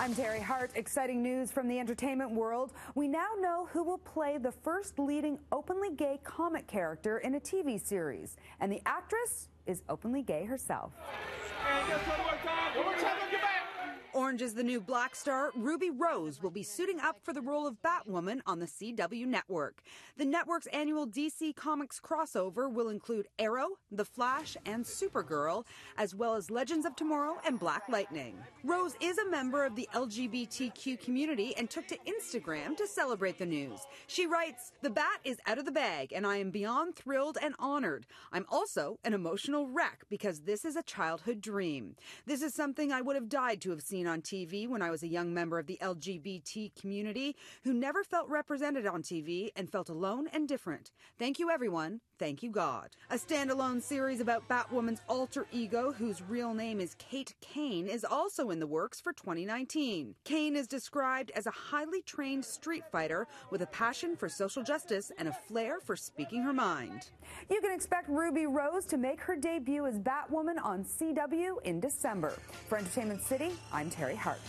I'm Terry Hart. Exciting news from the entertainment world. We now know who will play the first leading openly gay comic character in a TV series. And the actress is openly gay herself. Orange is the New Black star Ruby Rose will be suiting up for the role of Batwoman on the CW network. The network's annual DC Comics crossover will include Arrow, The Flash, and Supergirl, as well as Legends of Tomorrow and Black Lightning. Rose is a member of the LGBTQ community and took to Instagram to celebrate the news. She writes, The bat is out of the bag, and I am beyond thrilled and honored. I'm also an emotional wreck because this is a childhood dream. This is something I would have died to have seen on TV when I was a young member of the LGBT community who never felt represented on TV and felt alone and different. Thank you, everyone. Thank you, God. A standalone series about Batwoman's alter ego, whose real name is Kate Kane, is also in the works for 2019. Kane is described as a highly trained street fighter with a passion for social justice and a flair for speaking her mind. You can expect Ruby Rose to make her debut as Batwoman on CW in December. For Entertainment City, I'm Terry Hart.